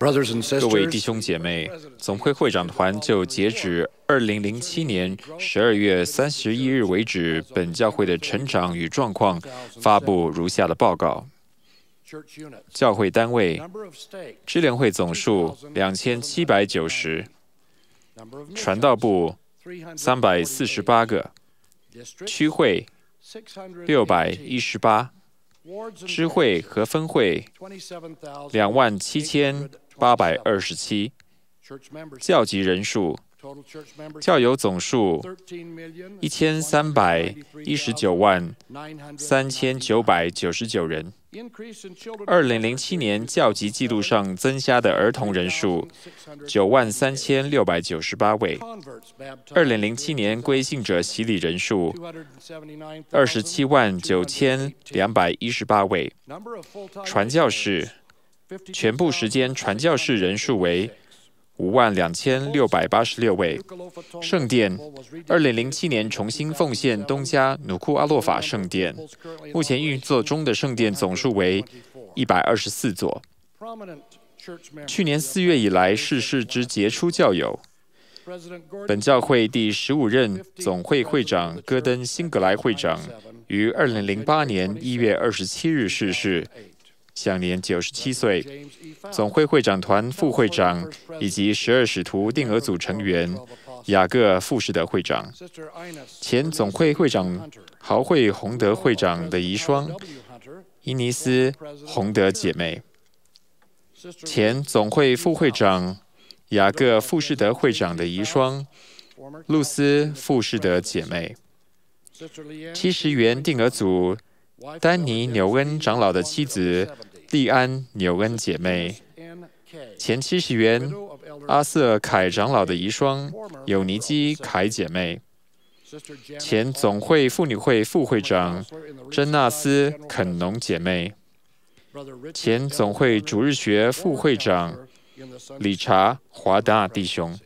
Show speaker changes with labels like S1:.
S1: 各位弟兄姐妹，总会会长团就截止二零零七年十二月三十一日为止，本教会的成长与状况，发布如下的报告：教会单位，支联会总数两千七百九十，传道部三百四十八个，区会六百一十八，支会和分会两万七千。八百二十七，教籍人数，教友总数一千三百一十九万三千九百九十九人。二零零七年教籍记录上增加的儿童人数九万三千六百九十八位。二零零七年归信者洗礼人数二十七万九千两百一十八位。传教士。全部时间传教士人数为五万两千六百八十六位。圣殿，二零零七年重新奉献东加努库阿洛法圣殿，目前运作中的圣殿总数为一百二十四座。去年四月以来逝世之杰出教友，本教会第十五任总会会长戈登辛格莱会长于二零零八年一月二十七日逝世。享年九十七岁，总会会长团副会长以及十二使徒定额组成员雅各富士德会长，前总会会长豪会洪德会长的遗孀伊尼斯洪德姐妹，前总会副会长雅各富士德会长的遗孀露丝富士德姐妹，七十元定额组丹尼纽恩长老的妻子。利安纽恩姐妹，前七十元阿瑟凯长老的遗孀有尼基凯姐妹，前总会妇女会副会长珍纳斯肯农姐妹，前总会主日学副会长理查华达弟兄。